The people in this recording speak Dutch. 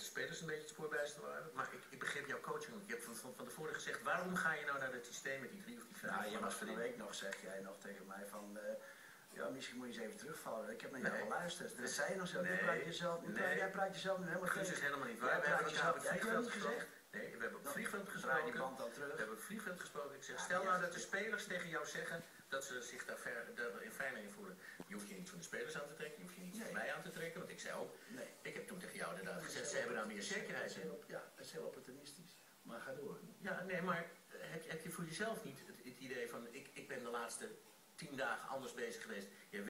dat de spelers een beetje het spoorbijster waren. Maar ik, ik begreep jouw coaching ook. Je hebt van, van, van tevoren gezegd, waarom ga je nou naar dat systeem met die drie of die vijf? Nou, je was van de week nog, zeg jij nog tegen mij van... eh, ja, misschien moet je eens even terugvallen. Ik heb naar jou Nee. geluisterd. Dat zei je nog zo. Nee. Nu praat je zelf, nu praat- jij praat jezelf nu helemaal Guus gek. is helemaal niet waar. Jij praat jezelf- het jij hebt vliegveld niet gesproken. Nee, we hebben op het vliegveld gesproken. We hebben op het vliegveld gesproken. Ik zeg, Ja, stel ja, nou dat de dat- spelers tegen jou zeggen dat ze zich daar ver, daar in fijner in voelen. Je hoeft je niet van de spelers aan te trekken, je hoeft je niet van Nee. mij aan te trekken. Want ik zei ook, Nee. ik heb toen tegen jou inderdaad gezegd, daar meer zekerheid in. Ja, dat is heel opportunistisch. Maar ga door. Ja, nee, maar heb, heb je voor jezelf niet het, het idee van, ik, ik ben de laatste tien dagen anders bezig geweest. Je